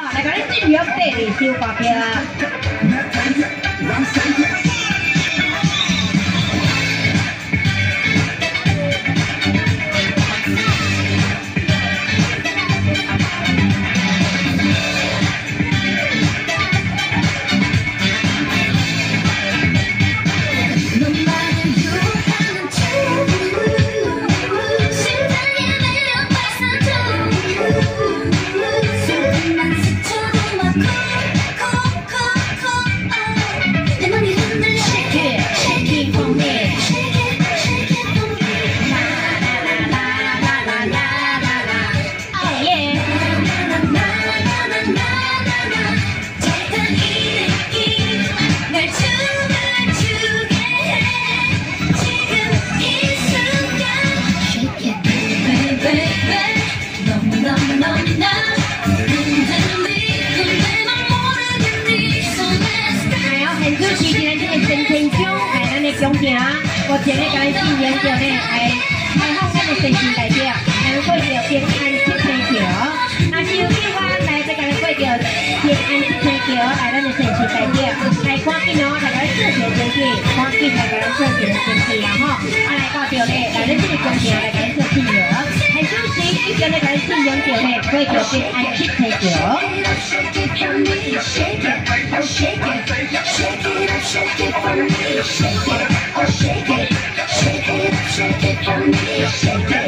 哈，来甲你进入第二首歌曲啊。恭喜啊！我前日甲你进演着呢，来开放咱的神仙代表，来过着平安七星桥。那是有计划来再甲你过着平安七星桥，来咱的神仙代表，来赶紧哦，来甲你做条证据，赶紧来甲你做条证据啦吼！啊来到着呢，来咱这个公平来甲你做信用，还就是一边来甲你信用着呢，过着平安七星桥。shake it from me, shake it.